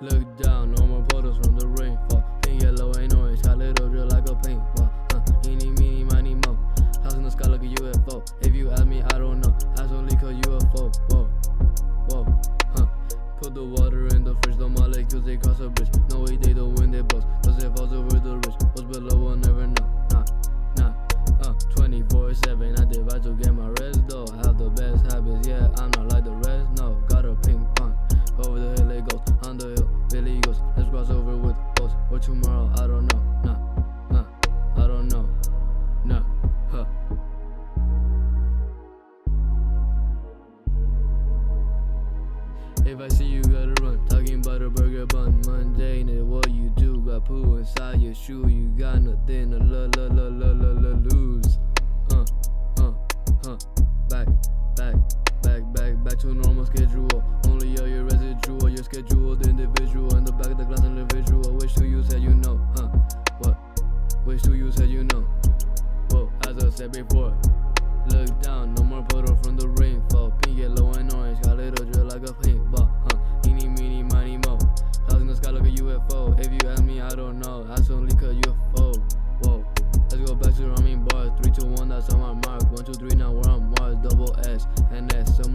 Look down, no more puddles from the rainfall. Pink, yellow, and orange, got little drill like a paintball. Uh, eeny, meeny, miny, mo. Clouds in the sky like a UFO. If you ask me, I don't know. Ask only cause UFO. Whoa, whoa, huh. Put the water in the fridge, the molecules they cross a bridge. No way they the wind they blows. Cause it falls If I see you, gotta run. Talking about a burger bun. Mundane, and what you do. Got poo inside your shoe. You got nothing to la la la la la la lose. Uh, uh, huh. Back, back, back, back, back to normal schedule. Only all your residual, your scheduled individual. In the back of the glass individual. Which to you said you know, huh? What? Which to you said you know? Whoa, as I said before. Look down, no more puddle from the rainfall. Pink, yellow, and orange. bars. Three, two, one, that's on my mark. One, two, three, now where I'm Mars. Double S, and that's some